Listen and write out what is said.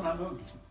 relacionar meu.